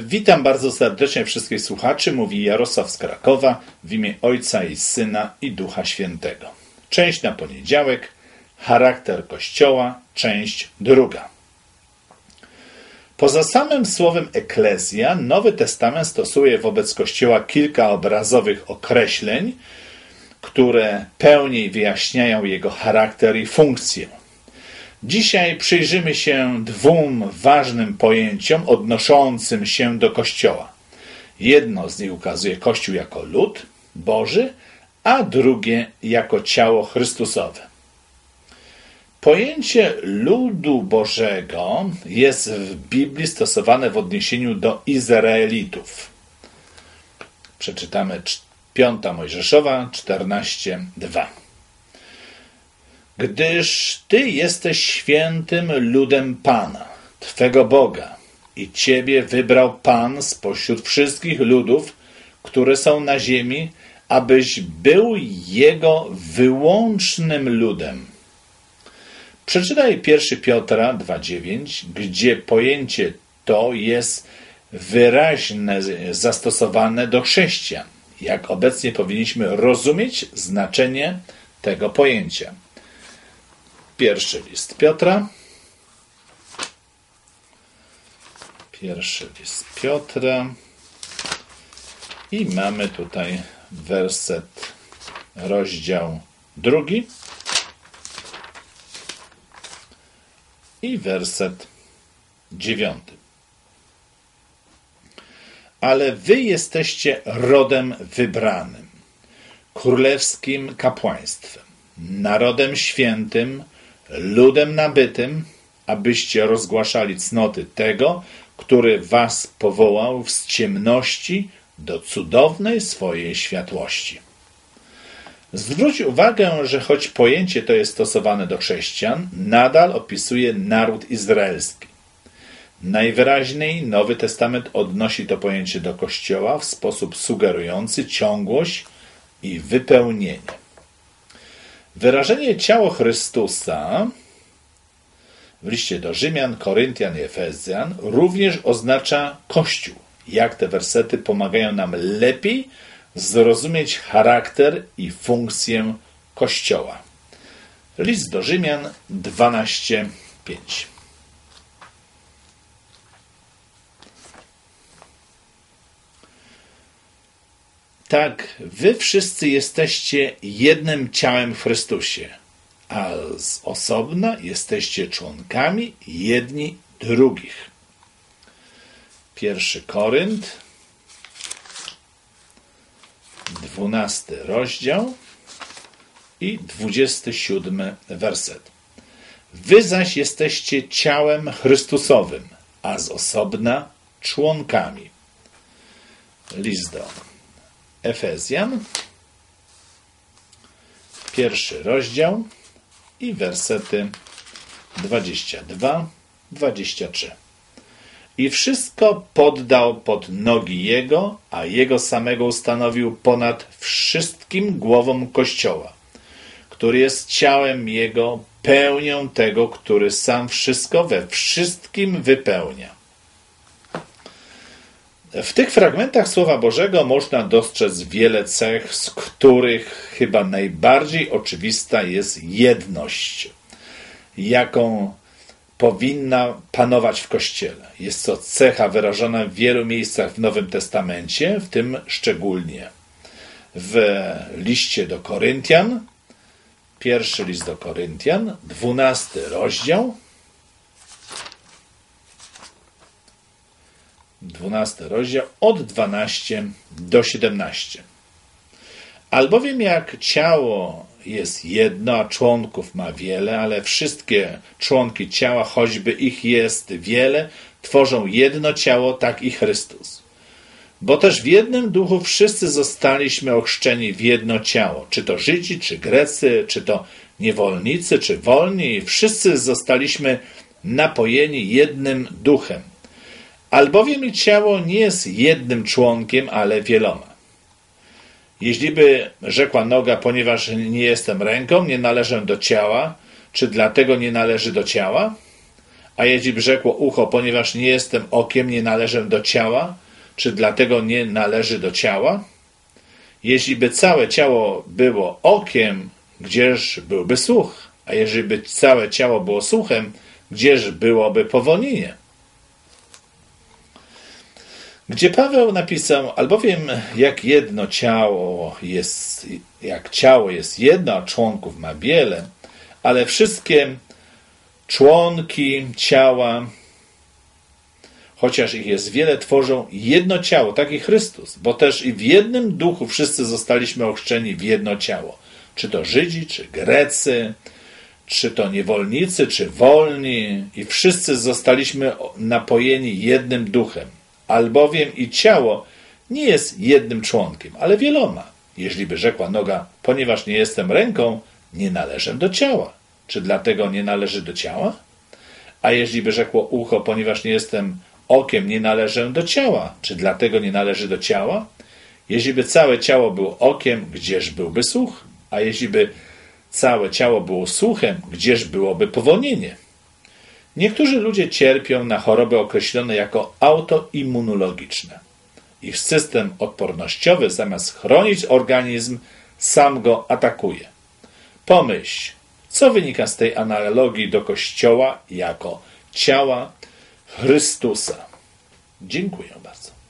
Witam bardzo serdecznie wszystkich słuchaczy. Mówi Jarosław z Krakowa w imię Ojca i Syna i Ducha Świętego. Część na poniedziałek. Charakter Kościoła. Część druga. Poza samym słowem eklezja, Nowy Testament stosuje wobec Kościoła kilka obrazowych określeń, które pełniej wyjaśniają jego charakter i funkcję. Dzisiaj przyjrzymy się dwóm ważnym pojęciom odnoszącym się do Kościoła. Jedno z nich ukazuje Kościół jako lud Boży, a drugie jako ciało Chrystusowe. Pojęcie ludu Bożego jest w Biblii stosowane w odniesieniu do Izraelitów. Przeczytamy 5 Mojżeszowa 14:2. Gdyż Ty jesteś świętym ludem Pana, Twego Boga, i Ciebie wybrał Pan spośród wszystkich ludów, które są na ziemi, abyś był Jego wyłącznym ludem. Przeczytaj 1 Piotra 2,9, gdzie pojęcie to jest wyraźnie zastosowane do chrześcijan. Jak obecnie powinniśmy rozumieć znaczenie tego pojęcia. Pierwszy list Piotra. Pierwszy list Piotra. I mamy tutaj werset, rozdział drugi. I werset dziewiąty. Ale wy jesteście rodem wybranym, królewskim kapłaństwem, narodem świętym, ludem nabytym, abyście rozgłaszali cnoty tego, który was powołał z ciemności do cudownej swojej światłości. Zwróć uwagę, że choć pojęcie to jest stosowane do chrześcijan, nadal opisuje naród izraelski. Najwyraźniej Nowy Testament odnosi to pojęcie do Kościoła w sposób sugerujący ciągłość i wypełnienie. Wyrażenie ciało Chrystusa w liście do Rzymian, Koryntian i Efezjan również oznacza Kościół. Jak te wersety pomagają nam lepiej zrozumieć charakter i funkcję Kościoła. List do Rzymian 12:5. Tak, wy wszyscy jesteście jednym ciałem w Chrystusie, a z osobna jesteście członkami jedni drugich. Pierwszy Korynt, dwunasty rozdział i dwudziesty siódmy werset. Wy zaś jesteście ciałem Chrystusowym, a z osobna członkami. List do Efezjan, pierwszy rozdział i wersety 22, 23. I wszystko poddał pod nogi Jego, a Jego samego ustanowił ponad wszystkim głową Kościoła, który jest ciałem Jego, pełnią tego, który sam wszystko we wszystkim wypełnia. W tych fragmentach Słowa Bożego można dostrzec wiele cech, z których chyba najbardziej oczywista jest jedność, jaką powinna panować w Kościele. Jest to cecha wyrażona w wielu miejscach w Nowym Testamencie, w tym szczególnie w liście do Koryntian, pierwszy list do Koryntian, dwunasty rozdział, 12 rozdział, od 12 do 17. Albowiem jak ciało jest jedno, a członków ma wiele, ale wszystkie członki ciała, choćby ich jest wiele, tworzą jedno ciało, tak i Chrystus. Bo też w jednym duchu wszyscy zostaliśmy ochrzczeni w jedno ciało, czy to Żydzi, czy Grecy, czy to niewolnicy, czy wolni, wszyscy zostaliśmy napojeni jednym duchem. Albowiem ciało nie jest jednym członkiem, ale wieloma. Jeśliby rzekła noga, ponieważ nie jestem ręką, nie należę do ciała, czy dlatego nie należy do ciała? A jeśli by rzekło ucho, ponieważ nie jestem okiem, nie należę do ciała, czy dlatego nie należy do ciała? Jeśli by całe ciało było okiem, gdzież byłby słuch? A jeżeli by całe ciało było słuchem, gdzież byłoby powolnienie? Gdzie Paweł napisał, albowiem jak jedno ciało jest, jak ciało jest jedno, a członków ma wiele, ale wszystkie członki ciała, chociaż ich jest wiele, tworzą jedno ciało, tak i Chrystus, bo też i w jednym duchu wszyscy zostaliśmy ochrzczeni w jedno ciało. Czy to Żydzi, czy Grecy, czy to niewolnicy, czy wolni, i wszyscy zostaliśmy napojeni jednym duchem albowiem i ciało nie jest jednym członkiem, ale wieloma. Jeśli by rzekła noga, ponieważ nie jestem ręką, nie należę do ciała. Czy dlatego nie należy do ciała? A jeśli by rzekło ucho, ponieważ nie jestem okiem, nie należę do ciała. Czy dlatego nie należy do ciała? Jeśli by całe ciało było okiem, gdzież byłby słuch? A jeśli by całe ciało było słuchem, gdzież byłoby powolnienie? Niektórzy ludzie cierpią na choroby określone jako autoimmunologiczne. Ich system odpornościowy zamiast chronić organizm, sam go atakuje. Pomyśl, co wynika z tej analogii do Kościoła jako ciała Chrystusa. Dziękuję bardzo.